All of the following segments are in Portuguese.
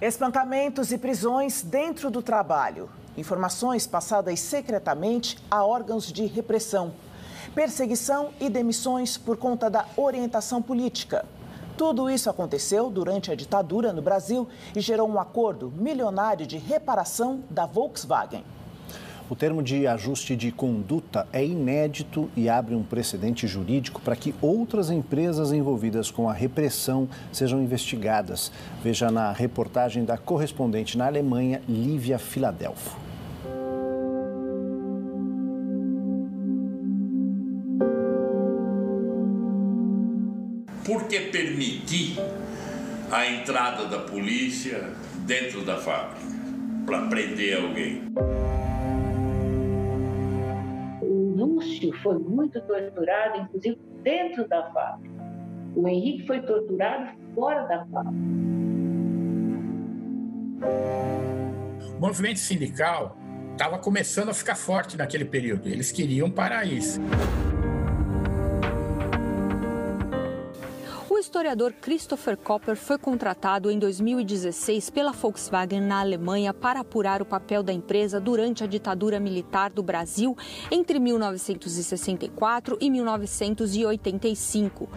Espancamentos e prisões dentro do trabalho. Informações passadas secretamente a órgãos de repressão. Perseguição e demissões por conta da orientação política. Tudo isso aconteceu durante a ditadura no Brasil e gerou um acordo milionário de reparação da Volkswagen. O termo de ajuste de conduta é inédito e abre um precedente jurídico para que outras empresas envolvidas com a repressão sejam investigadas. Veja na reportagem da correspondente na Alemanha, Lívia Filadelfo. Por que permitir a entrada da polícia dentro da fábrica para prender alguém? Foi muito torturado, inclusive dentro da fábrica. O Henrique foi torturado fora da fábrica. O movimento sindical estava começando a ficar forte naquele período. Eles queriam parar isso. O historiador Christopher Copper foi contratado em 2016 pela Volkswagen na Alemanha para apurar o papel da empresa durante a ditadura militar do Brasil entre 1964 e 1985.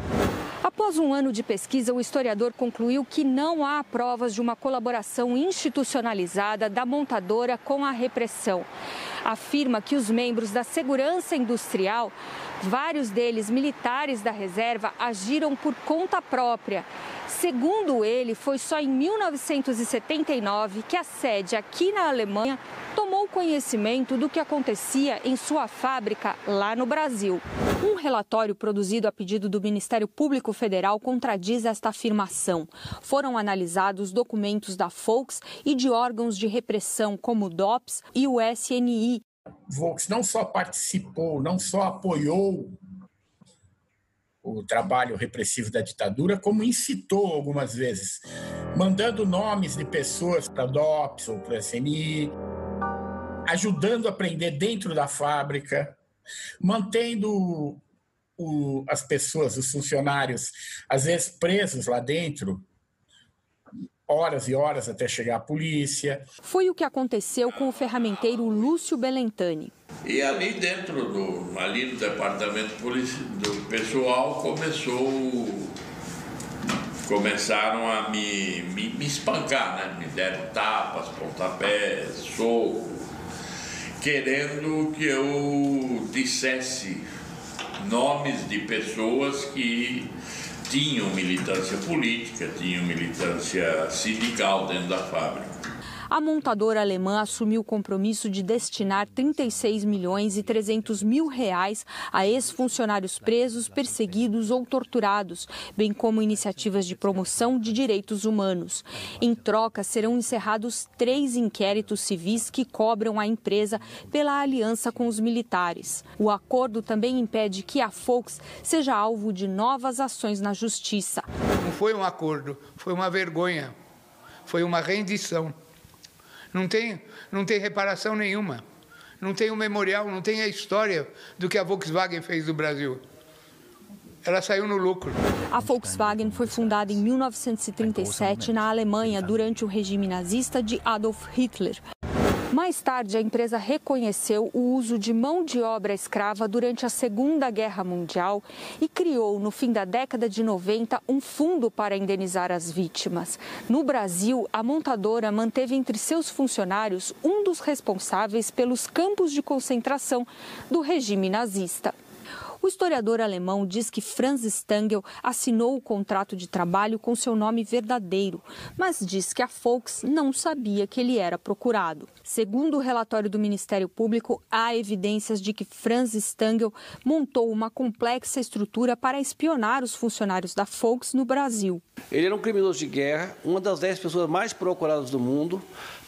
Após um ano de pesquisa, o historiador concluiu que não há provas de uma colaboração institucionalizada da montadora com a repressão. Afirma que os membros da segurança industrial Vários deles, militares da reserva, agiram por conta própria. Segundo ele, foi só em 1979 que a sede aqui na Alemanha tomou conhecimento do que acontecia em sua fábrica lá no Brasil. Um relatório produzido a pedido do Ministério Público Federal contradiz esta afirmação. Foram analisados documentos da Volks e de órgãos de repressão como o DOPS e o SNI, Volks não só participou, não só apoiou o trabalho repressivo da ditadura, como incitou algumas vezes, mandando nomes de pessoas para o DOPS ou para o SNI, ajudando a prender dentro da fábrica, mantendo o, as pessoas, os funcionários, às vezes presos lá dentro, horas e horas até chegar a polícia. Foi o que aconteceu com o ferramenteiro Lúcio Belentani. E ali dentro do, ali no departamento do pessoal começou começaram a me, me, me espancar, né? Me deram tapas, pontapés, soco, querendo que eu dissesse nomes de pessoas que tinham militância política, tinham militância sindical dentro da fábrica. A montadora alemã assumiu o compromisso de destinar 36 milhões e 300 mil reais a ex-funcionários presos, perseguidos ou torturados, bem como iniciativas de promoção de direitos humanos. Em troca, serão encerrados três inquéritos civis que cobram a empresa pela aliança com os militares. O acordo também impede que a Volks seja alvo de novas ações na justiça. Não foi um acordo, foi uma vergonha, foi uma rendição. Não tem, não tem reparação nenhuma. Não tem o um memorial, não tem a história do que a Volkswagen fez do Brasil. Ela saiu no lucro. A Volkswagen foi fundada em 1937 na Alemanha durante o regime nazista de Adolf Hitler. Mais tarde, a empresa reconheceu o uso de mão de obra escrava durante a Segunda Guerra Mundial e criou, no fim da década de 90, um fundo para indenizar as vítimas. No Brasil, a montadora manteve entre seus funcionários um dos responsáveis pelos campos de concentração do regime nazista. O historiador alemão diz que Franz Stangl assinou o contrato de trabalho com seu nome verdadeiro, mas diz que a Volks não sabia que ele era procurado. Segundo o relatório do Ministério Público, há evidências de que Franz Stangl montou uma complexa estrutura para espionar os funcionários da Volks no Brasil. Ele era um criminoso de guerra, uma das dez pessoas mais procuradas do mundo,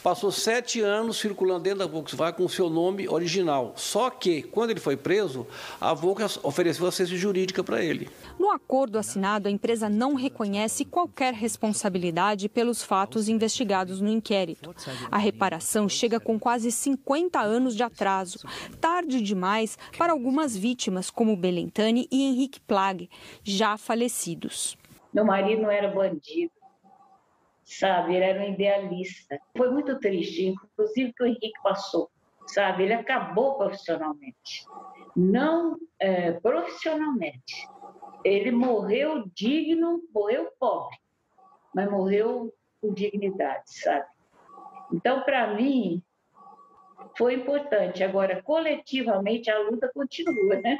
passou sete anos circulando dentro da Volkswagen com seu nome original. Só que, quando ele foi preso, a Volkswagen ofereceu assistência jurídica para ele. No acordo assinado, a empresa não reconhece qualquer responsabilidade pelos fatos investigados no inquérito. A reparação chega com quase 50 anos de atraso, tarde demais para algumas vítimas, como Belentani e Henrique Plague, já falecidos. Meu marido não era bandido sabe? Ele era um idealista. Foi muito triste, inclusive, que o Henrique passou, sabe? Ele acabou profissionalmente, não é, profissionalmente. Ele morreu digno, morreu pobre, mas morreu com dignidade, sabe? Então, para mim, foi importante. Agora, coletivamente, a luta continua, né?